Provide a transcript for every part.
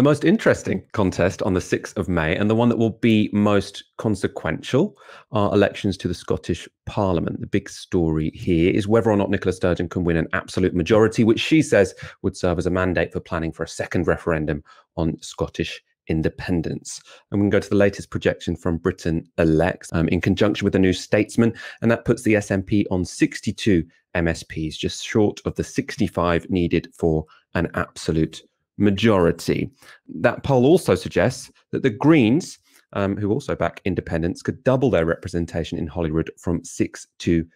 The most interesting contest on the 6th of May and the one that will be most consequential are elections to the Scottish Parliament. The big story here is whether or not Nicola Sturgeon can win an absolute majority, which she says would serve as a mandate for planning for a second referendum on Scottish independence. And we can go to the latest projection from Britain Elects um, in conjunction with the New Statesman, and that puts the SNP on 62 MSPs, just short of the 65 needed for an absolute majority. That poll also suggests that the Greens, um, who also back independence, could double their representation in Holyrood from six to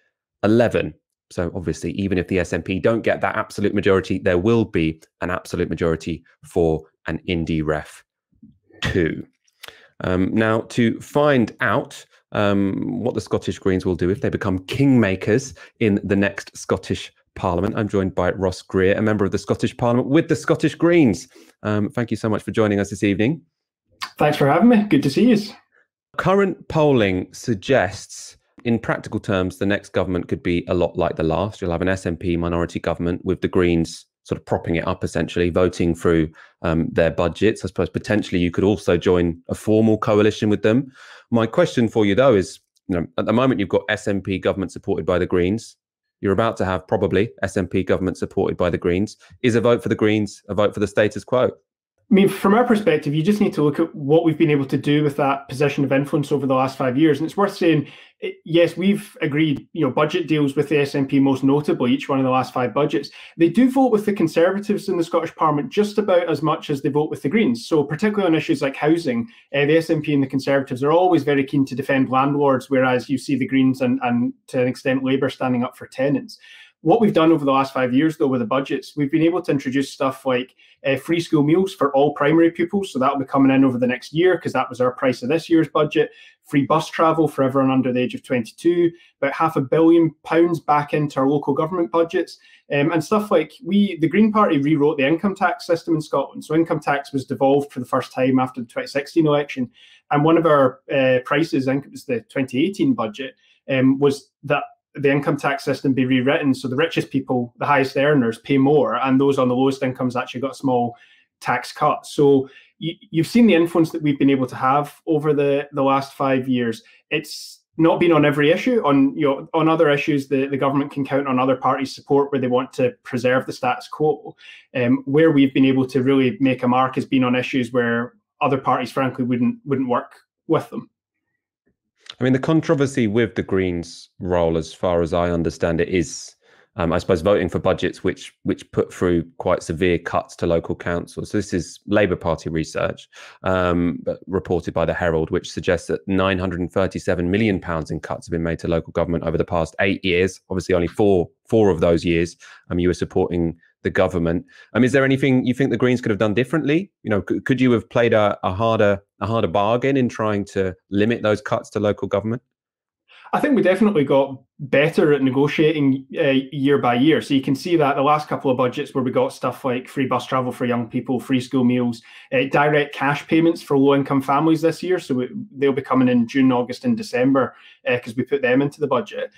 11. So obviously, even if the SNP don't get that absolute majority, there will be an absolute majority for an Indy ref two. Um, now, to find out um, what the Scottish Greens will do if they become kingmakers in the next Scottish Parliament. I'm joined by Ross Greer, a member of the Scottish Parliament with the Scottish Greens. Um, thank you so much for joining us this evening. Thanks for having me. Good to see you. Current polling suggests, in practical terms, the next government could be a lot like the last. You'll have an SNP minority government with the Greens sort of propping it up, essentially voting through um, their budgets. I suppose potentially you could also join a formal coalition with them. My question for you, though, is you know, at the moment you've got SNP government supported by the Greens. You're about to have probably SNP government supported by the Greens. Is a vote for the Greens a vote for the status quo? I mean, from our perspective, you just need to look at what we've been able to do with that position of influence over the last five years. And it's worth saying, eh, yes, we've agreed, you know, budget deals with the SNP, most notably each one of the last five budgets. They do vote with the Conservatives in the Scottish Parliament just about as much as they vote with the Greens. So, particularly on issues like housing, uh, the SNP and the Conservatives are always very keen to defend landlords, whereas you see the Greens and, and to an extent Labour standing up for tenants what we've done over the last five years, though, with the budgets, we've been able to introduce stuff like uh, free school meals for all primary pupils. So that'll be coming in over the next year because that was our price of this year's budget. Free bus travel for everyone under the age of 22. About half a billion pounds back into our local government budgets, um, and stuff like we, the Green Party, rewrote the income tax system in Scotland. So income tax was devolved for the first time after the 2016 election, and one of our uh, prices, I think it was the 2018 budget, um, was that the income tax system be rewritten so the richest people, the highest earners, pay more, and those on the lowest incomes actually got a small tax cut. So you, you've seen the influence that we've been able to have over the the last five years. It's not been on every issue. On you know, on other issues, the, the government can count on other parties' support where they want to preserve the status quo. Um, where we've been able to really make a mark has been on issues where other parties, frankly, wouldn't wouldn't work with them. I mean, the controversy with the Greens' role, as far as I understand it, is, um, I suppose, voting for budgets which which put through quite severe cuts to local councils. So this is Labour Party research um, reported by the Herald, which suggests that 937 million pounds in cuts have been made to local government over the past eight years. Obviously, only four four of those years, um, you were supporting the government. Um, is there anything you think the Greens could have done differently? You know, could, could you have played a, a harder a harder bargain in trying to limit those cuts to local government? I think we definitely got better at negotiating uh, year by year. So you can see that the last couple of budgets where we got stuff like free bus travel for young people, free school meals, uh, direct cash payments for low income families this year. So we, they'll be coming in June, August, and December because uh, we put them into the budget.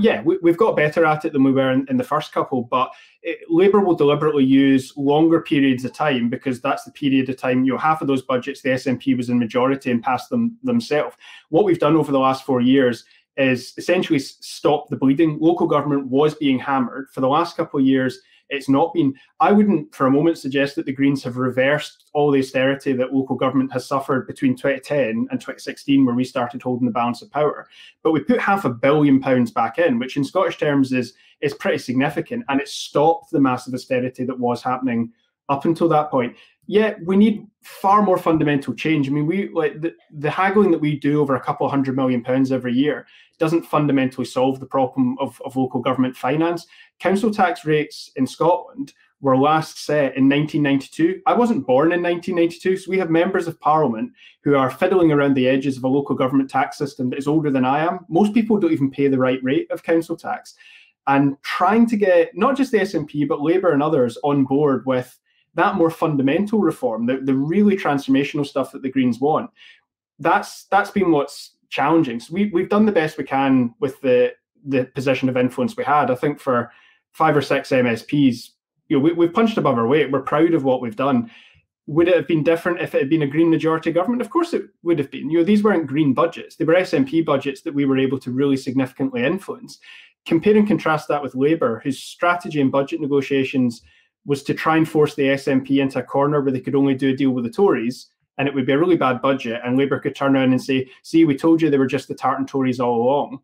Yeah, we, have got better at it than we were in, in the first couple, but it, Labour will deliberately use longer periods of time because that's the period of time, you know, half of those budgets, the SNP was in majority and passed them themselves. What we've done over the last four years is essentially stop the bleeding. Local government was being hammered for the last couple of years. It's not been. I wouldn't for a moment suggest that the Greens have reversed all the austerity that local government has suffered between 2010 and 2016, when we started holding the balance of power. But we put half a billion pounds back in, which in Scottish terms is is pretty significant, and it stopped the massive austerity that was happening up until that point. Yet we need far more fundamental change. I mean, we like the, the haggling that we do over a couple of hundred million pounds every year doesn't fundamentally solve the problem of, of local government finance. Council tax rates in Scotland were last set in 1992. I wasn't born in 1992, so we have members of parliament who are fiddling around the edges of a local government tax system that is older than I am. Most people don't even pay the right rate of council tax. And trying to get not just the SNP, but Labour and others on board with that more fundamental reform, the, the really transformational stuff that the Greens want, that's that's been what's challenging. So we, we've done the best we can with the the position of influence we had. I think for five or six MSPs, you know, we, we've punched above our weight. We're proud of what we've done. would it have been different if it had been a green majority government? Of course, it would have been. You know, these weren't green budgets; they were SNP budgets that we were able to really significantly influence. Compare and contrast that with Labour, whose strategy and budget negotiations was to try and force the SNP into a corner where they could only do a deal with the Tories, and it would be a really bad budget, and Labour could turn around and say, "See, we told you they were just the tartan Tories all along."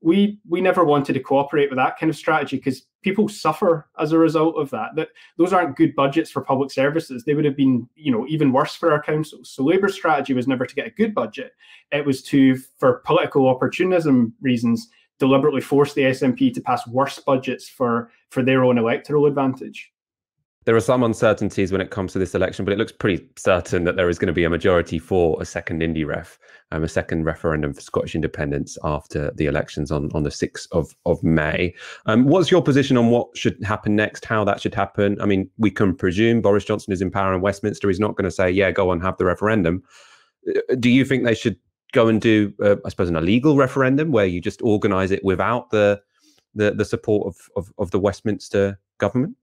we we never wanted to cooperate with that kind of strategy because people suffer as a result of that. That those aren't good budgets for public services. They would have been, you know, even worse for our councils. So Labour's strategy was never to get a good budget. It was to, for political opportunism reasons, deliberately force the SNP to pass worse budgets for for their own electoral advantage there are some uncertainties when it comes to this election, but it looks pretty certain that there is going to be a majority for a second Indy ref, um, a second referendum for Scottish independence after the elections on, on the 6th of, of May. Um, what's your position on what should happen next, how that should happen? I mean, we can presume Boris Johnson is in power in Westminster. He's not going to say, yeah, go on, have the referendum. Uh, do you think they should go and do, uh, I suppose, an illegal referendum where you just organise it without the, the, the support of, of, of the Westminster government?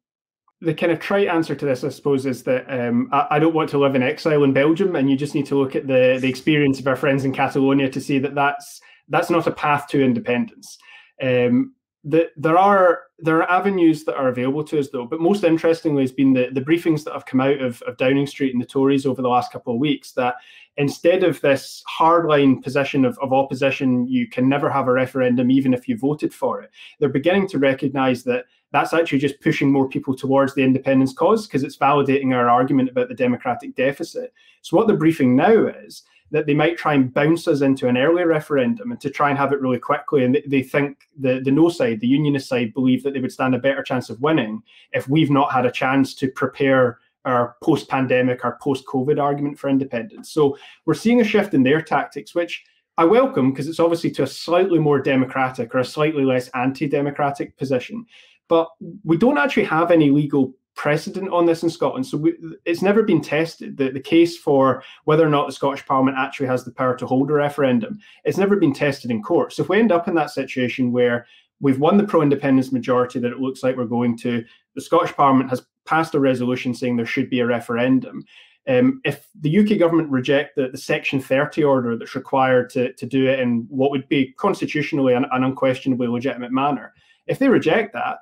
The kind of trite answer to this, I suppose, is that um, I, I, don't want to live in exile in Belgium, and you just need to look at the the experience of our friends in Catalonia to see that that's that's not a path to independence. Um, the, there are there are avenues that are available to us though, but most interestingly has been the, the briefings that have come out of, of Downing Street and the Tories over the last couple of weeks that instead of this hardline position of, of opposition, you can never have a referendum even if you voted for it, they're beginning to recognise that that's actually just pushing more people towards the independence cause because it's validating our argument about the democratic deficit. So what the briefing now is that they might try and bounce us into an early referendum and to try and have it really quickly. And they think the, the no side, the unionist side, believe that they would stand a better chance of winning if we've not had a chance to prepare our post pandemic, our post COVID argument for independence. So we're seeing a shift in their tactics, which I welcome because it's obviously to a slightly more democratic or a slightly less anti democratic position. But we don't actually have any legal precedent on this in Scotland. So we, it's never been tested. The, the case for whether or not the Scottish Parliament actually has the power to hold a referendum, it's never been tested in court. So if we end up in that situation where we've won the pro independence majority that it looks like we're going to, the Scottish Parliament has passed a resolution saying there should be a referendum. Um, if the UK government reject the, the, Section 30 order that's required to, to do it in what would be constitutionally an, an unquestionably legitimate manner, if they reject that,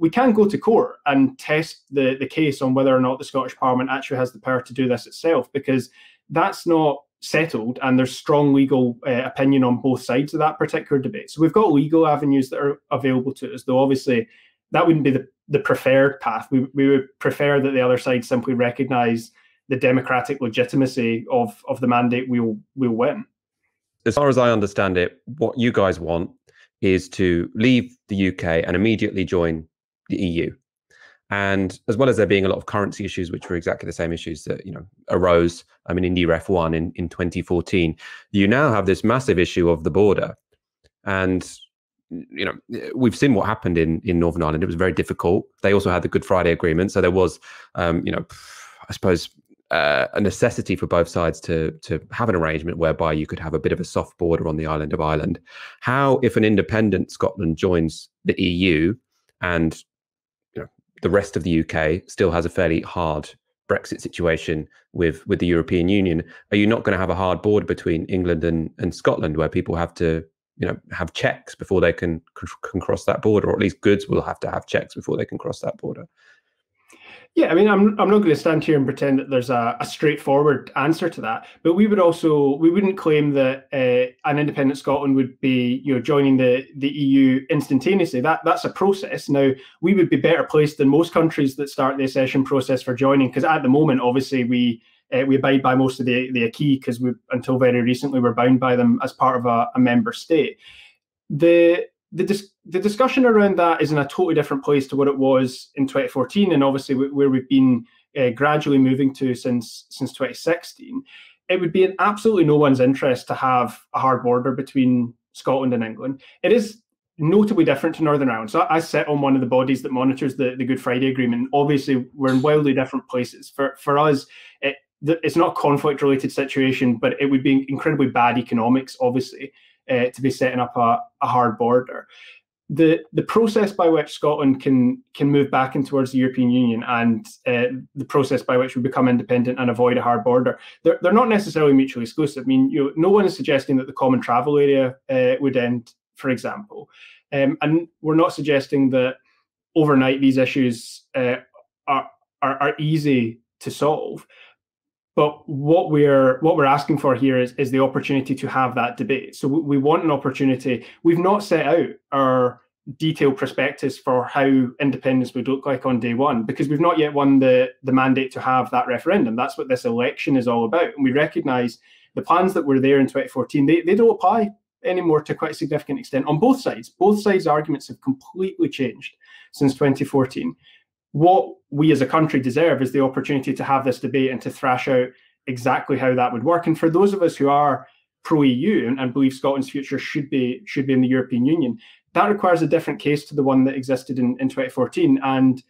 we can go to court and test the, the case on whether or not the Scottish Parliament actually has the power to do this itself, because that's not settled and there's strong legal uh, opinion on both sides of that particular debate. So we've got legal avenues that are available to us, though obviously that wouldn't be the, the preferred path. We, we would prefer that the other side simply recognise the democratic legitimacy of, of the mandate we'll, we'll win. As far as I understand it, what you guys want is to leave the UK and immediately join the EU. And as well as there being a lot of currency issues, which were exactly the same issues that you know arose, I mean, Indy Ref One in, in 2014, you now have this massive issue of the border. And you know, we've seen what happened in in Northern Ireland. It was very difficult. They also had the Good Friday Agreement, so there was, um, you know, I suppose uh, a necessity for both sides to to have an arrangement whereby you could have a bit of a soft border on the island of Ireland. How, if an independent Scotland joins the EU and the rest of the UK still has a fairly hard Brexit situation with with the European Union, are you not going to have a hard border between England and, and Scotland where people have to you know have checks before they can can cross that border, or at least goods will have to have checks before they can cross that border? Yeah, I mean, I'm I'm not going to stand here and pretend that there's a, a straightforward answer to that, but we would also we wouldn't claim that uh, an independent Scotland would be you know joining the the EU instantaneously. That that's a process. Now we would be better placed than most countries that start the accession process for joining, because at the moment, obviously, we uh, we abide by most of the the acquis because we until very recently we're bound by them as part of a, a member state. The the, dis- the discussion around that is in a totally different place to what it was in 2014, and obviously where we've been uh, gradually moving to since since 2016. It would be in absolutely no one's interest to have a hard border between Scotland and England. It is notably different to Northern Ireland. So I sit on one of the bodies that monitors the, the Good Friday Agreement. Obviously, we're in wildly different places. For for us, it, it's not a conflict related situation, but it would be incredibly bad economics, obviously, uh, to be setting up a, a hard border. the the process by which Scotland can can move back in towards the European Union and uh, the process by which we become independent and avoid a hard border, they're, they're not necessarily mutually exclusive. I mean, you know, no one is suggesting that the common travel area uh, would end, for example, um, and we're not suggesting that overnight these issues uh, are, are are easy to solve. But what we're what we're asking for here is is the opportunity to have that debate. So we want an opportunity. We've not set out our detailed prospectus for how independence would look like on day one because we've not yet won the the mandate to have that referendum. That's what this election is all about. And we recognise the plans that were there in 2014 they, they don't apply anymore to quite a significant extent on both sides. Both sides' arguments have completely changed since 2014 what we as a country deserve is the opportunity to have this debate and to thrash out exactly how that would work. And for those of us who are pro EU and, and, believe Scotland's future should be should be in the European Union, that requires a different case to the one that existed in, in 2014. And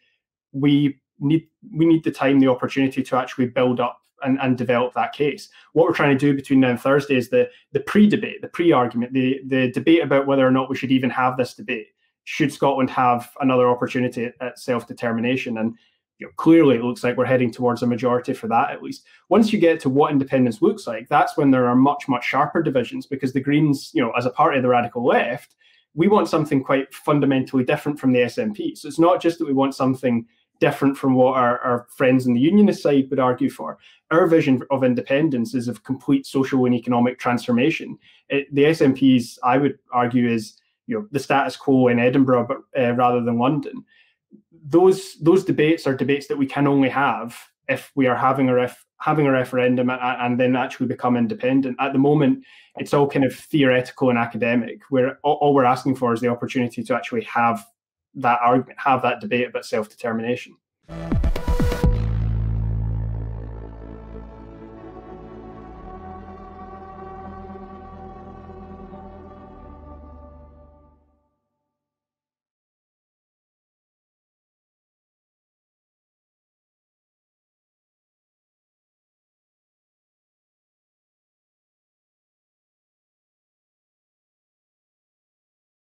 we need we need the time, the opportunity to actually build up and, and develop that case. What we're trying to do between now and Thursday is the the pre-debate, the pre-argument, the the debate about whether or not we should even have this debate should Scotland have another opportunity at self determination? And you know, clearly, it looks like we're heading towards a majority for that at least. Once you get to what independence looks like, that's when there are much, much sharper divisions because the Greens, you know, as a party of the radical left, we want something quite fundamentally different from the SNP. So it's not just that we want something different from what our, our friends in the unionist side would argue for. Our vision of independence is of complete social and economic transformation. It, the SNP's, I would argue, is you know the status quo in Edinburgh, but uh, rather than London. Those those debates are debates that we can only have if we are having a ref, having a referendum and, and, then actually become independent. At the moment, it's all kind of theoretical and academic. Where all, all we're asking for is the opportunity to actually have that argument, have that debate about self determination.